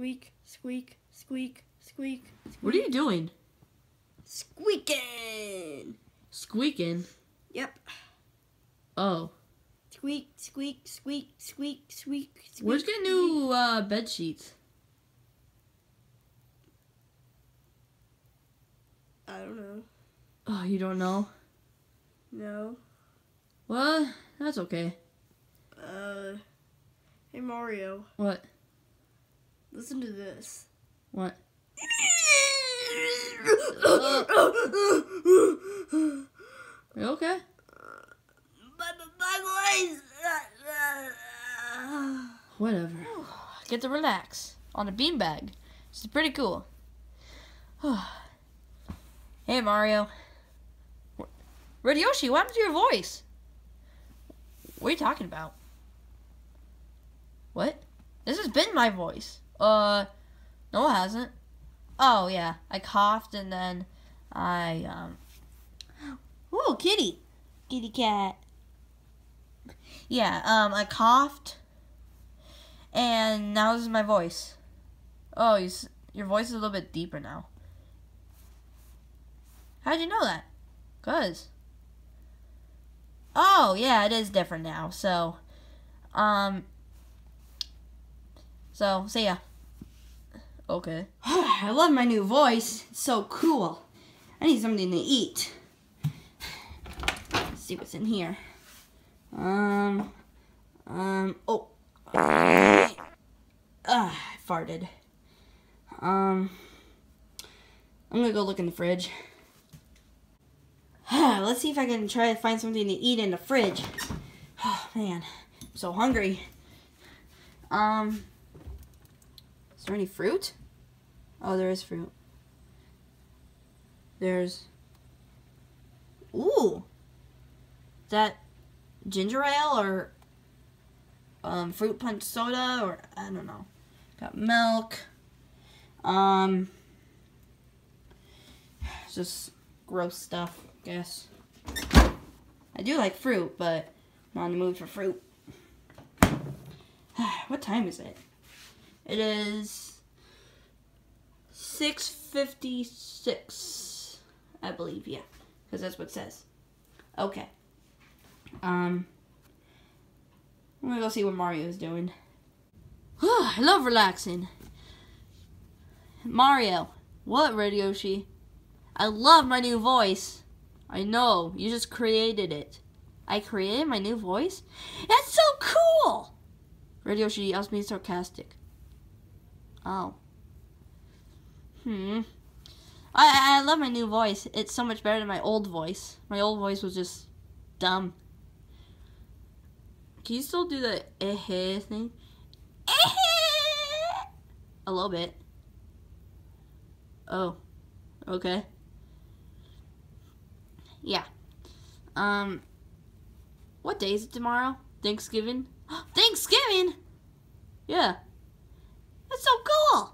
squeak, squeak, squeak, squeak, What are you doing? squeaking. Squeaking. Yep. Oh. Squeak, squeak, squeak, squeak, squeak, squeak. Where's getting new uh, bed sheets? I don't know. Oh, you don't know? No. Well, that's okay. Uh. Hey Mario, What? Listen to this. What? Are you okay? my, my voice. Whatever. Get to relax on a beanbag. This is pretty cool. hey, Mario. Red Yoshi, what happened to your voice? What are you talking about? What? This has been my voice. Uh, no, it hasn't. Oh, yeah. I coughed and then I, um. Ooh, kitty. Kitty cat. Yeah, um, I coughed and now this is my voice. Oh, you, your voice is a little bit deeper now. How'd you know that? Cause. Oh yeah, it is different now. So, um. So see ya. Okay. I love my new voice. It's so cool. I need something to eat. Let's see what's in here. Um, um, oh. Ah, I farted. Um, I'm gonna go look in the fridge. Let's see if I can try to find something to eat in the fridge. Oh man, I'm so hungry. Um, is there any fruit? Oh, there is fruit. There's. Ooh. That ginger ale or um, fruit punch soda or I don't know. Got milk. Um. Just gross stuff, I guess. I do like fruit, but I'm in the mood for fruit. what time is it? It is 656 i believe yeah because that's what it says. Okay. Um i'm gonna go see what mario's doing. I love relaxing. Mario what Red Yoshi i love my new voice. I know you just created it. I created my new voice? That's so cool! Red Yoshi was being sarcastic. Oh Hmm. I I love my new voice. It's so much better than my old voice. My old voice was just dumb. Can you still do the eh eh thing? Eh A little bit. Oh. Okay. Yeah. Um. What day is it tomorrow? Thanksgiving. Thanksgiving. Yeah. That's so cool.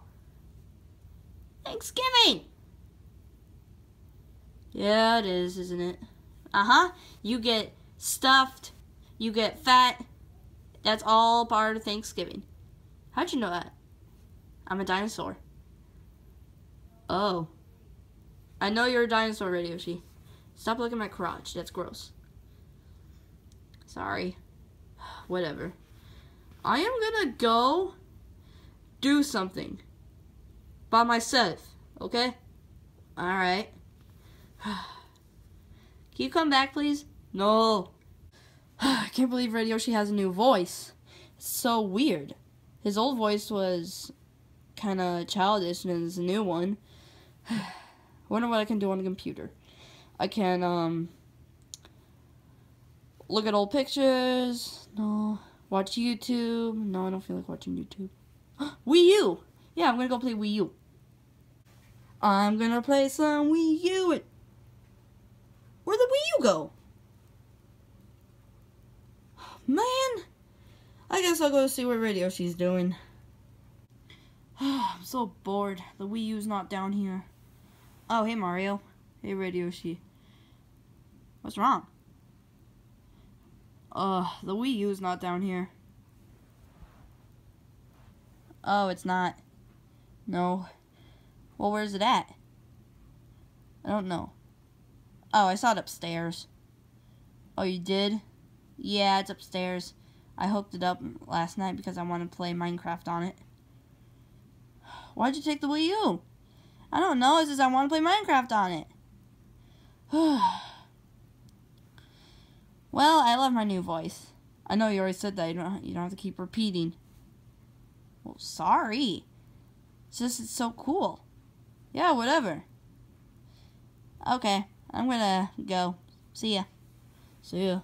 Thanksgiving. Yeah, it is, isn't it? Uh huh. You get stuffed. You get fat. That's all part of Thanksgiving. How'd you know that? I'm a dinosaur. Oh. I know you're a dinosaur, Red Yoshi. Stop looking at my crotch. That's gross. Sorry. Whatever. I am gonna go do something by myself, okay? Alright. Can you come back, please? No. I can't believe Red Yoshi has a new voice. It's so weird. His old voice was kind of childish, and his new one. Wonder what I can do on the computer. I can um look at old pictures. No. Watch YouTube. No, I don't feel like watching YouTube. Wii U. Yeah, I'm gonna go play Wii U. I'm gonna play some Wii U. Where'd the Wii U go? Man, I guess I'll go see what Red Yoshi's doing. I'm so bored. The Wii U's not down here. Oh, hey Mario. Hey Red Yoshi. What's wrong? Uh, the Wii U's not down here. Oh, it's not. No. Well, where's it at? I don't know. Oh, I saw it upstairs. Oh, you did? Yeah, it's upstairs. I hooked it up last night because I want to play Minecraft on it. Why'd you take the Wii U? I don't know. It's just I want to play Minecraft on it. well, I love my new voice. I know you already said that. You don't, you don't have to keep repeating. Well, sorry. It's just it's so cool. Yeah, whatever. Okay, I'm gonna go. See ya. See ya.